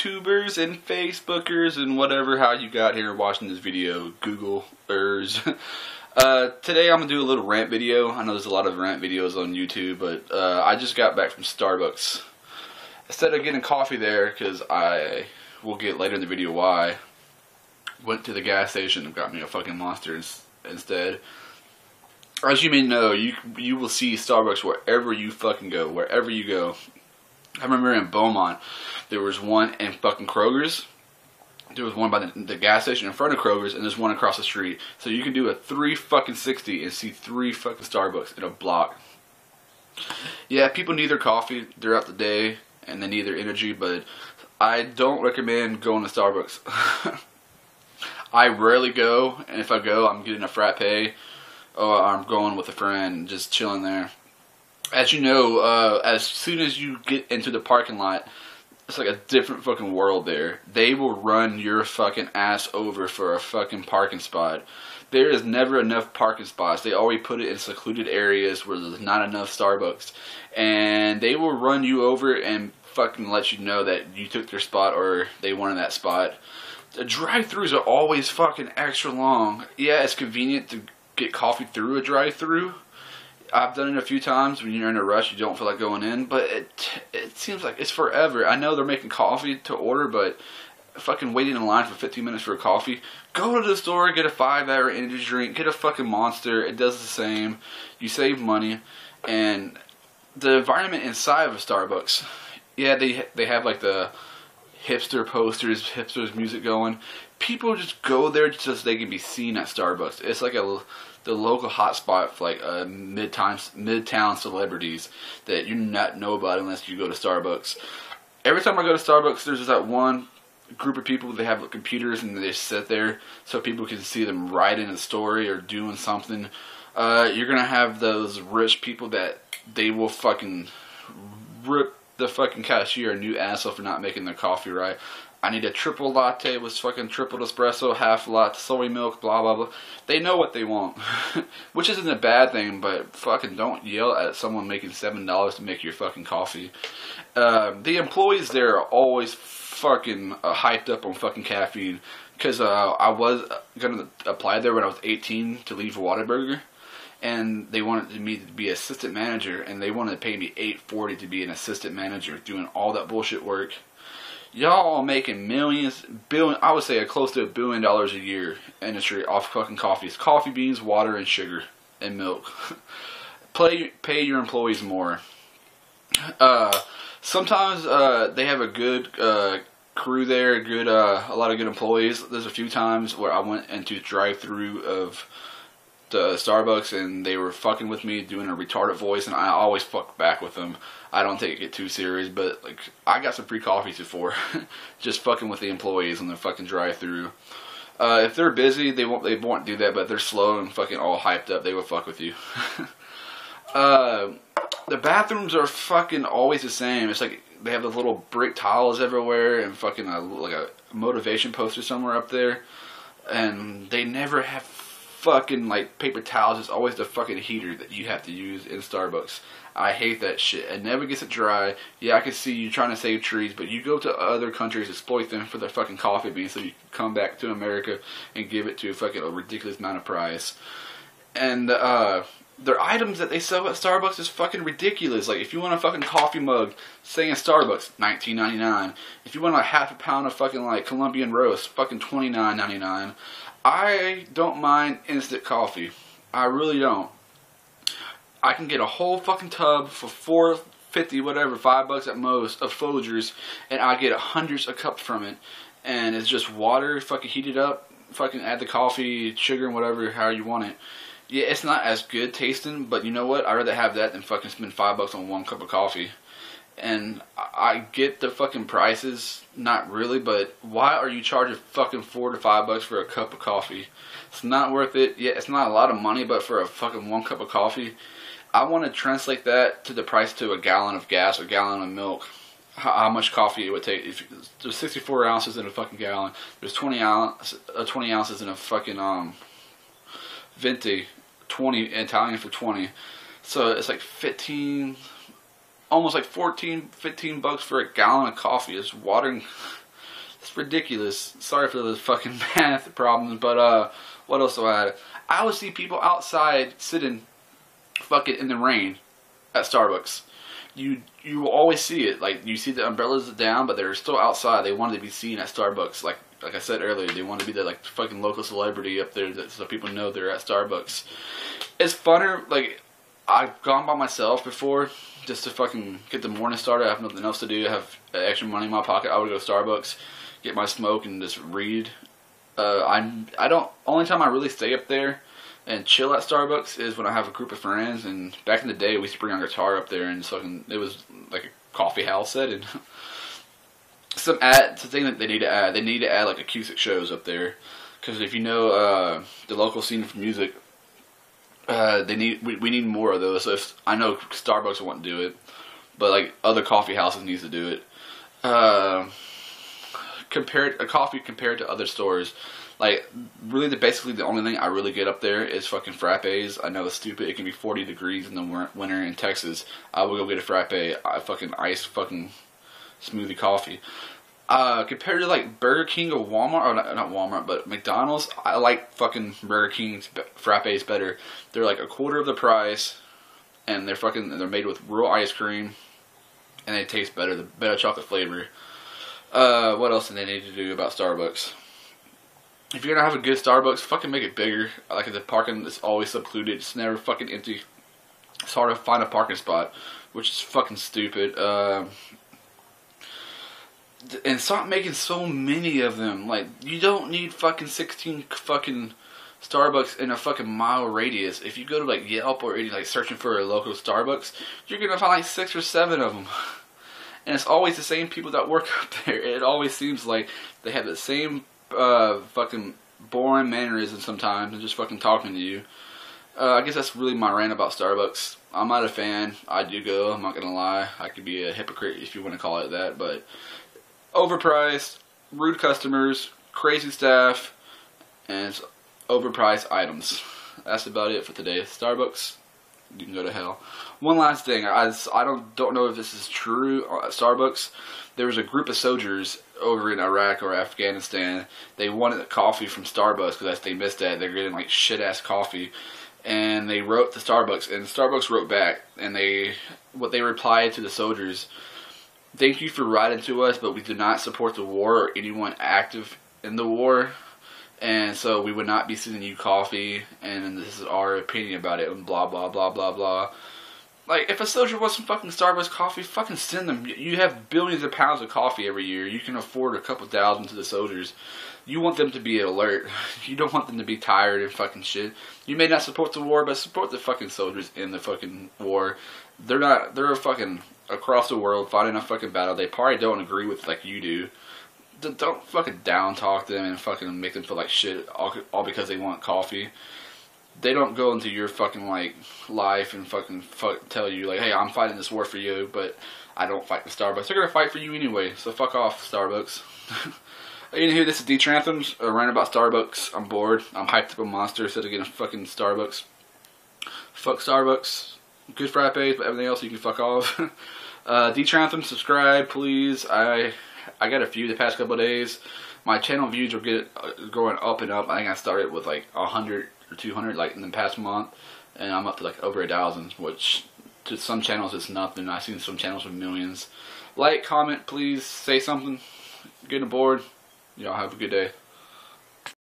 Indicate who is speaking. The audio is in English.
Speaker 1: YouTubers and Facebookers and whatever how you got here watching this video, Googlers. uh, today I'm going to do a little rant video. I know there's a lot of rant videos on YouTube, but uh, I just got back from Starbucks. Instead of getting coffee there, because I will get later in the video why, went to the gas station and got me a fucking monster instead. As you may know, you you will see Starbucks wherever you fucking go, wherever you go. I remember in Beaumont, there was one in fucking Kroger's. There was one by the, the, gas station in front of Kroger's, and there's one across the street. So you can do a three fucking sixty and see three fucking Starbucks in a block. Yeah, people need their coffee throughout the day, and they need their energy, but I don't recommend going to Starbucks. I rarely go, and if I go, I'm getting a frappe, or I'm going with a friend, just chilling there as you know, uh, as soon as you get into the parking lot, it's like a different fucking world there. They will run your fucking ass over for a fucking parking spot. There is never enough parking spots. They always put it in secluded areas where there's not enough Starbucks. And they will run you over and fucking let you know that you took their spot or they wanted that spot. The drive-throughs are always fucking extra long. Yeah, it's convenient to get coffee through a drive-through I've done it a few times when you're in a rush, you don't feel like going in, but it it seems like it's forever. I know they're making coffee to order, but fucking waiting in line for 15 minutes for a coffee. Go to the store, get a five hour energy drink, get a fucking monster. It does the same. You save money, and the environment inside of a Starbucks. Yeah, they they have like the hipster posters, hipsters music going. People just go there just so they can be seen at Starbucks. It's like a the local hotspot for like uh, midtown midtown celebrities that you not know about unless you go to Starbucks. Every time I go to Starbucks, there's just that one group of people. They have computers and they sit there so people can see them writing a story or doing something. Uh, you're gonna have those rich people that they will fucking rip the fucking cashier a new asshole for not making their coffee right. I need a triple latte with fucking triple espresso, half latte, soy milk, blah blah blah. They know what they want, which isn't a bad thing, but fucking don't yell at someone making seven dollars to make your fucking coffee. Uh, the employees there are always fucking uh, hyped up on fucking caffeine because uh, I was gonna apply there when I was 18 to leave Whataburger and they wanted me to be assistant manager and they wanted to pay me 840 to be an assistant manager doing all that bullshit work y'all making millions, billion, I would say a close to a billion dollars a year industry off fucking coffees, coffee beans, water, and sugar and milk. Play, pay your employees more. Uh, sometimes uh, they have a good uh, crew there, good uh, a lot of good employees. There's a few times where I went into drive-through of the Starbucks and they were fucking with me doing a retarded voice and I always fuck back with them. I don't take it too serious, but like I got some free coffees before, just fucking with the employees on the fucking drive-through. Uh, if they're busy, they won't they won't do that, but they're slow and fucking all hyped up, they will fuck with you. uh, the bathrooms are fucking always the same. It's like they have the little brick tiles everywhere and fucking a, like a motivation poster somewhere up there, and they never have fucking like paper towels. It's always the fucking heater that you have to use in Starbucks. I hate that shit. It never gets it dry. Yeah, I can see you trying to save trees, but you go to other countries, exploit them for their fucking coffee beans, so you come back to America and give it to a fucking a ridiculous amount of price. And uh, their items that they sell at Starbucks is fucking ridiculous. Like if you want a fucking coffee mug saying Starbucks, nineteen ninety nine. If you want a half a pound of fucking like Colombian roast, fucking twenty nine ninety nine. I don't mind instant coffee. I really don't. I can get a whole fucking tub for four fifty, whatever, five bucks at most of Folgers, and I get hundreds of cups from it, and it's just water, fucking heat it up, fucking add the coffee, sugar, and whatever, how you want it. Yeah, it's not as good tasting, but you know what? I'd rather have that than fucking spend five bucks on one cup of coffee and I get the fucking prices, not really, but why are you charging fucking four to five bucks for a cup of coffee? It's not worth it. Yeah, it's not a lot of money, but for a fucking one cup of coffee, I want to translate that to the price to a gallon of gas or gallon of milk. How, how much coffee it would take? If there's 64 ounces in a fucking gallon, there's 20 ounce, uh, 20 ounces in a fucking um, venti, 20 Italian for 20. So it's like 15 almost like 14, 15 bucks for a gallon of coffee. It's watering. It's ridiculous. Sorry for the fucking math problems, but uh, what else do I? I would see people outside sitting fucking in the rain at Starbucks. You you will always see it. Like you see the umbrellas down, but they're still outside. They wanted to be seen at Starbucks. Like like I said earlier, they want to be the like fucking local celebrity up there, that, so people know they're at Starbucks. It's funner. Like I've gone by myself before just to fucking get the morning started. I have nothing else to do. I have extra money in my pocket. I would go to Starbucks, get my smoke, and just read. Uh, I'm I don't. Only time I really stay up there and chill at Starbucks is when I have a group of friends. And back in the day, we used to bring our guitar up there and fucking. It was like a coffee house setting. Some add thing that they need to add. They need to add like acoustic shows up there, because if you know uh, the local scene for music, uh, they need we, we need more of those. So if, I know Starbucks won't do it, but like other coffee houses needs to do it. Uh, compared a coffee compared to other stores, like really the basically the only thing I really get up there is fucking frappes. I know it's stupid. It can be 40 degrees in the winter in Texas. I will go get a frappe. I fucking ice fucking smoothie coffee. Uh, compared to like Burger King or Walmart, or not, not, Walmart, but McDonald's, I like fucking Burger King's frappes better. They're like a quarter of the price, and they're fucking they're made with real ice cream, and they taste better. The better chocolate flavor. Uh, what else do they need to do about Starbucks? If you're gonna have a good Starbucks, fucking make it bigger. Like the parking is always secluded. It's never fucking empty. It's hard to find a parking spot, which is fucking stupid. Uh, and stop making so many of them. Like you don't need fucking sixteen fucking Starbucks in a fucking mile radius. If you go to like Yelp or any like searching for a local Starbucks, you're gonna find like six or seven of them. And it's always the same people that work up there. It always seems like they have the same uh, fucking boring mannerisms sometimes and just fucking talking to you. Uh, I guess that's really my rant about Starbucks. I'm not a fan. I do go. I'm not gonna lie. I could be a hypocrite if you want to call it that, but overpriced, rude customers, crazy staff, and overpriced items. That's about it for today. Starbucks, you can go to hell. One last thing, I, I don't don't know if this is true at Starbucks. There was a group of soldiers over in Iraq or Afghanistan. They wanted coffee from Starbucks because they missed that. They're getting like shit ass coffee, and they wrote to Starbucks, and Starbucks wrote back, and they what they replied to the soldiers Thank you for writing to us, but we do not support the war or anyone active in the war. And so we would not be sending you coffee, and this is our opinion about it, and blah, blah, blah, blah, blah. Like, if a soldier wants some fucking Starbucks coffee, fucking send them. You have billions of pounds of coffee every year. You can afford a couple thousand to the soldiers. You want them to be alert. You don't want them to be tired and fucking shit. You may not support the war, but support the fucking soldiers in the fucking war. They're not, they're a fucking across the world fighting a fucking battle they probably don't agree with like you do. Don't fucking down talk them and fucking make them feel like shit all, all because they want coffee. They don't go into your fucking like life and fucking fuck, tell you like, hey, I'm fighting this war for you, but I don't fight the Starbucks. They're gonna fight for you anyway, so fuck off, Starbucks. Anywho, this is D Tranthams, a uh, rant about Starbucks. I'm bored. I'm hyped up a monster instead of getting a fucking Starbucks. Fuck Starbucks. Good frappes, but everything else you can fuck off. Uh, Detrantham, subscribe, please. I I got a few the past couple days. My channel views are get uh, going up and up. I think I started with like a hundred or two hundred like in the past month, and I'm up to like over a thousand, which to some channels it's nothing. I've seen some channels with millions. Like, comment, please, say something. Get aboard. Y'all have a good day.